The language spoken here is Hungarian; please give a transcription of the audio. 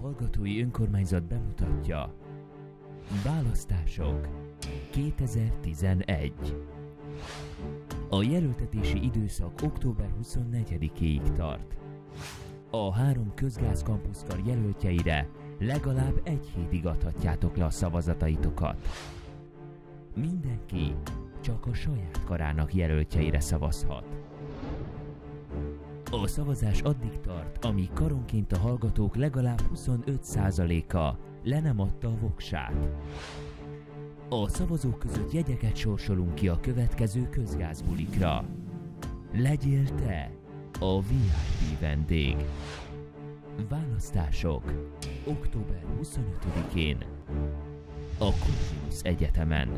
Hallgatói Önkormányzat bemutatja Választások 2011 A jelöltetési időszak október 24-ig tart. A három közgázkampuszkar jelöltjeire legalább egy hétig adhatjátok le a szavazataitokat. Mindenki csak a saját karának jelöltjeire szavazhat. A szavazás addig tart, amíg karonként a hallgatók legalább 25%-a le nem adta a voksát. A szavazók között jegyeket sorsolunk ki a következő közgázbulikra. Legyél te a VIP vendég. Választások október 25-én a Corvinus Egyetemen.